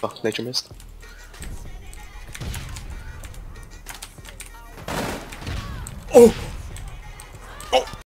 Oh, nature missed. Oh!